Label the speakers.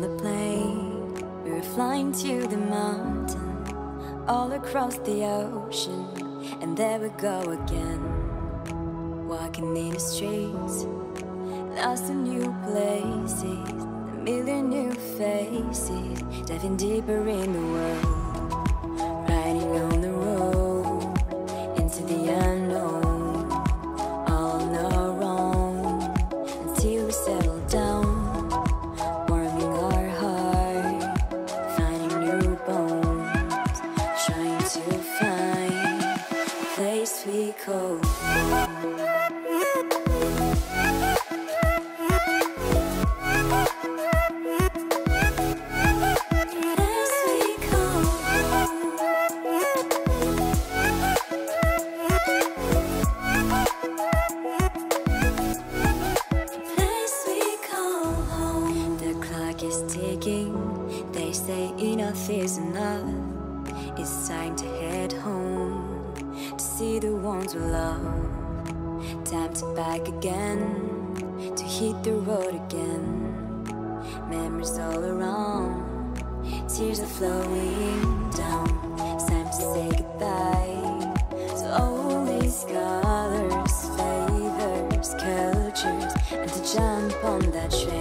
Speaker 1: the plane. We were flying to the mountain, all across the ocean, and there we go again. Walking in the streets, lost in new places, a million new faces, diving deeper in the world, It's time to head home to see the ones we love. Time to back again to hit the road again. Memories all around, tears are flowing down. It's time to say goodbye to all these colors, flavors, cultures, and to jump on that train.